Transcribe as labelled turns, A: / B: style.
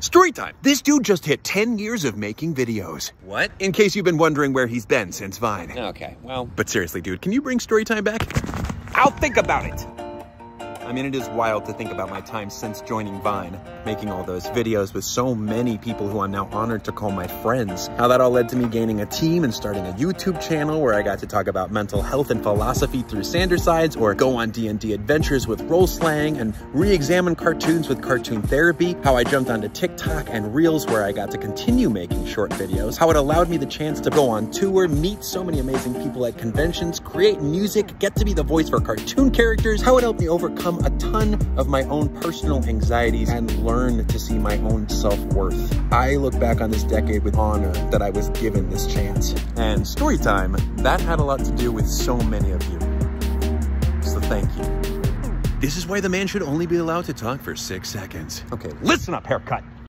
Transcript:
A: Storytime. This dude just hit 10 years of making videos.
B: What?
A: In case you've been wondering where he's been since Vine.
B: Okay, well.
A: But seriously, dude, can you bring Storytime back?
B: I'll think about it.
A: I mean, it is wild to think about my time since joining Vine, making all those videos with so many people who I'm now honored to call my friends. How that all led to me gaining a team and starting a YouTube channel where I got to talk about mental health and philosophy through Sanders Sides, or go on D&D adventures with role slang and re-examine cartoons with cartoon therapy. How I jumped onto TikTok and Reels where I got to continue making short videos. How it allowed me the chance to go on tour, meet so many amazing people at conventions, create music, get to be the voice for cartoon characters. How it helped me overcome a ton of my own personal anxieties and learn to see my own self-worth. I look back on this decade with honor that I was given this chance. And story time, that had a lot to do with so many of you. So thank you. This is why the man should only be allowed to talk for six seconds.
B: Okay, listen up, haircut.